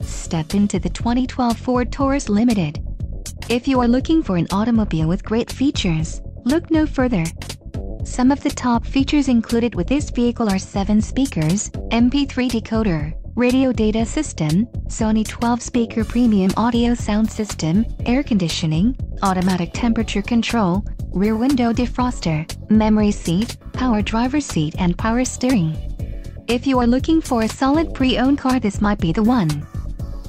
Step into the 2012 Ford Taurus Limited. If you are looking for an automobile with great features, look no further. Some of the top features included with this vehicle are 7 speakers, MP3 decoder, radio data system, Sony 12-speaker premium audio sound system, air conditioning, automatic temperature control, rear window defroster, memory seat, power driver seat and power steering. If you are looking for a solid pre-owned car this might be the one.